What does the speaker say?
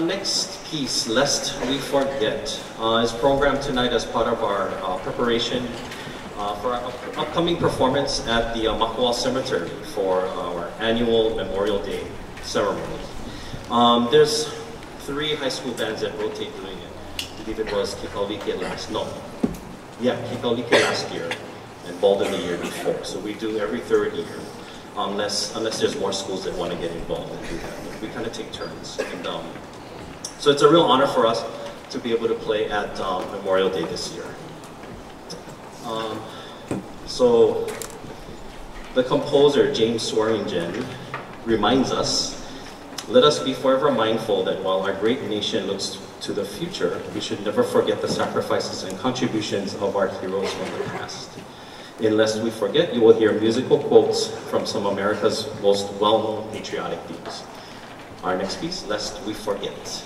next piece, Lest We Forget, uh, is programmed tonight as part of our uh, preparation uh, for our up- upcoming performance at the uh, Makawao Cemetery for our annual Memorial Day ceremony. Um, there's three high school bands that rotate doing it. I believe it was Kekaulike last, no, yeah, Kekaulike last year and Baldwin the year before. So we do every third year, unless unless there's more schools that want to get involved and do that. We kind of take turns. And um, so it's a real honor for us to be able to play at um, Memorial Day this year. Um, so the composer James Swearingen reminds us, let us be forever mindful that while our great nation looks to the future, we should never forget the sacrifices and contributions of our heroes from the past. In Lest We Forget, you will hear musical quotes from some America's most well-known patriotic themes. Our next piece, Lest We Forget.